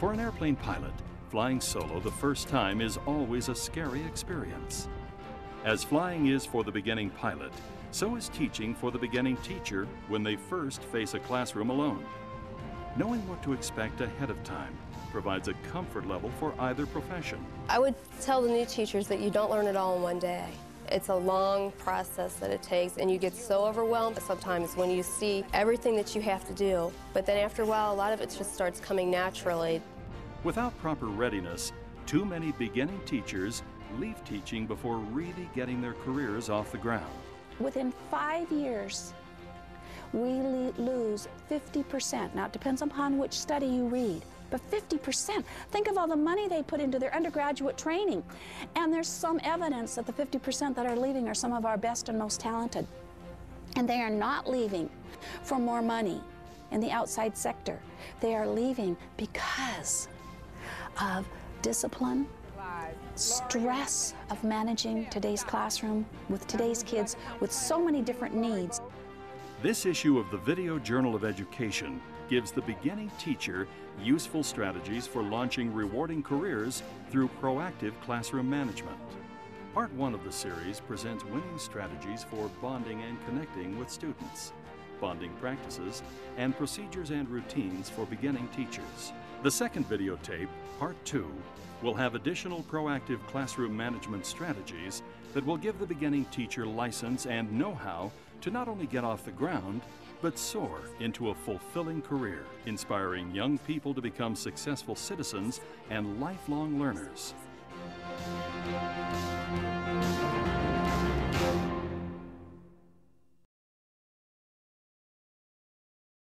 For an airplane pilot, flying solo the first time is always a scary experience. As flying is for the beginning pilot, so is teaching for the beginning teacher when they first face a classroom alone. Knowing what to expect ahead of time provides a comfort level for either profession. I would tell the new teachers that you don't learn it all in one day. It's a long process that it takes, and you get so overwhelmed sometimes when you see everything that you have to do. But then after a while, a lot of it just starts coming naturally. Without proper readiness, too many beginning teachers leave teaching before really getting their careers off the ground. Within five years, we lose 50%. Now, it depends upon which study you read, but 50%. Think of all the money they put into their undergraduate training. And there's some evidence that the 50% that are leaving are some of our best and most talented. And they are not leaving for more money in the outside sector. They are leaving because of discipline, stress of managing today's classroom with today's kids with so many different needs. This issue of the Video Journal of Education gives the beginning teacher useful strategies for launching rewarding careers through proactive classroom management. Part one of the series presents winning strategies for bonding and connecting with students, bonding practices, and procedures and routines for beginning teachers. The second videotape, part two, will have additional proactive classroom management strategies that will give the beginning teacher license and know how to not only get off the ground, but soar into a fulfilling career, inspiring young people to become successful citizens and lifelong learners.